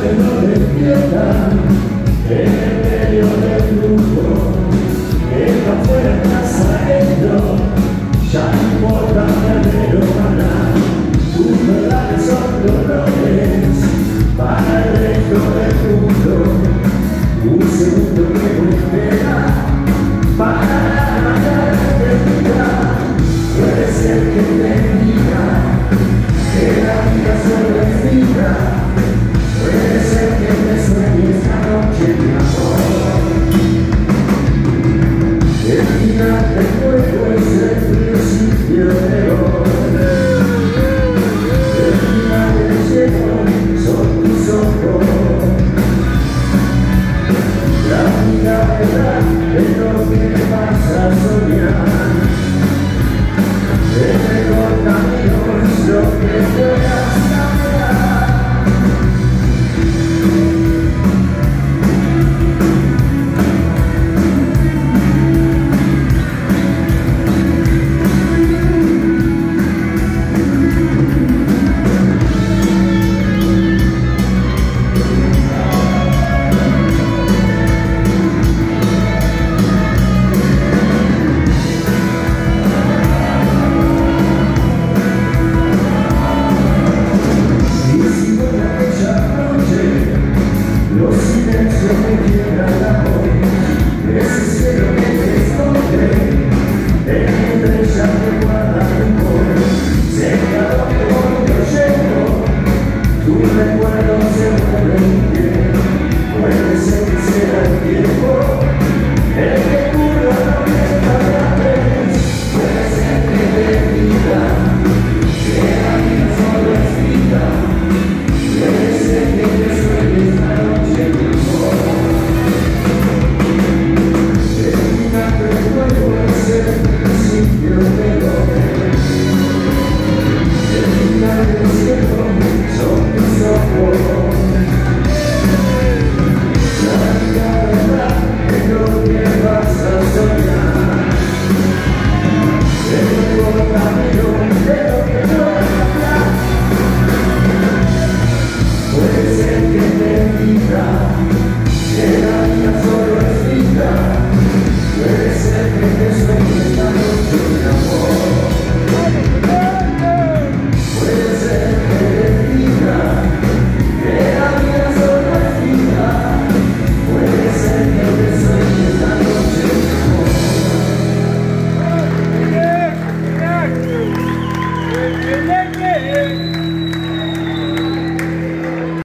lleno de en el medio del grupo. que te libra, será que